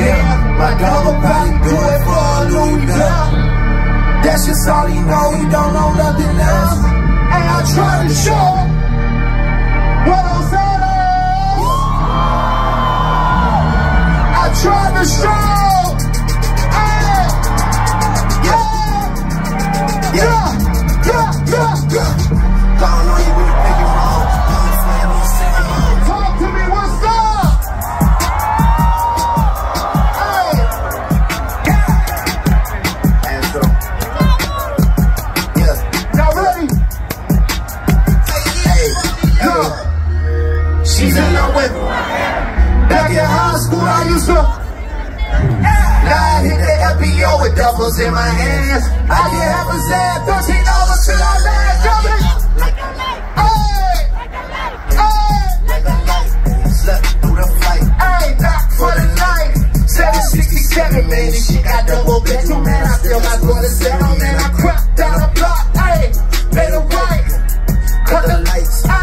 jail. My dog will probably do it for a Bell. That's just all he know, he don't know nothing else. And I try to show what I'm saying. I try to show. Hey, yeah, yeah, She's in the window. Back in high school, I used to. Now I hit the FBO with doubles in my hands. I get have a sad $13 till I last got double. I my down, man. I crept down a block, ayy, made a right, cut the lights.